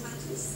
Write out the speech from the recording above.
practice.